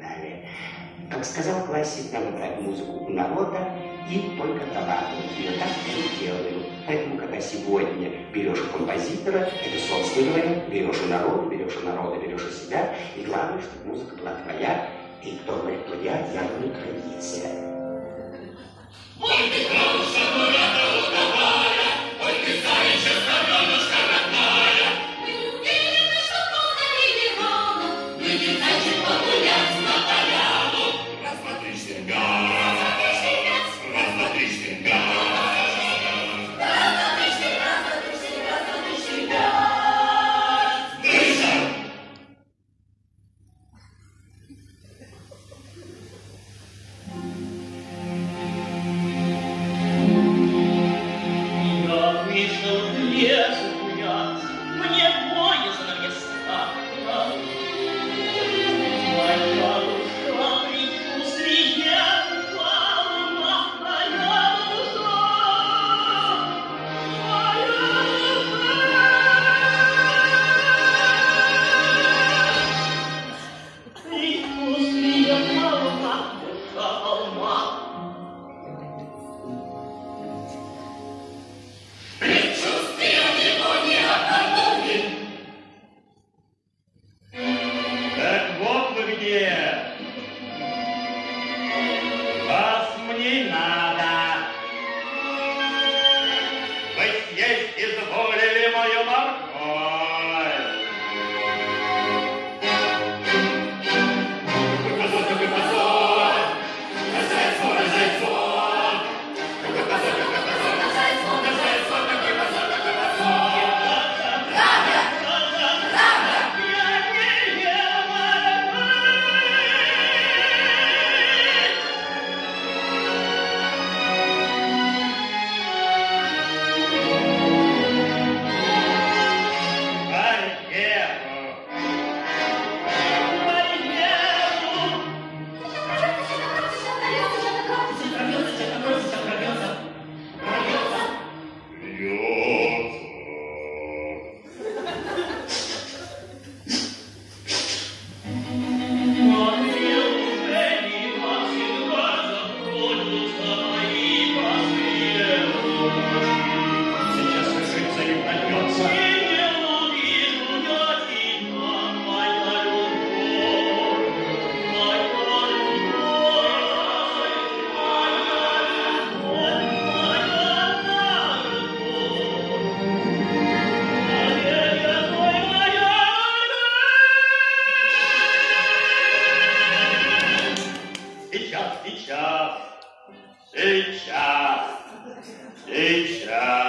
далее. Как сказал классик, надо брать музыку у народа и только дорабатывать ее. Так мы и делаем. Поэтому, когда сегодня берешь композитора, это, собственно говоря, берешь у народа, берешь у народа, берешь у себя, и главное, чтобы музыка была твоя, и кто говорит плагиат, явно традиция. Marina. Isha, Isha.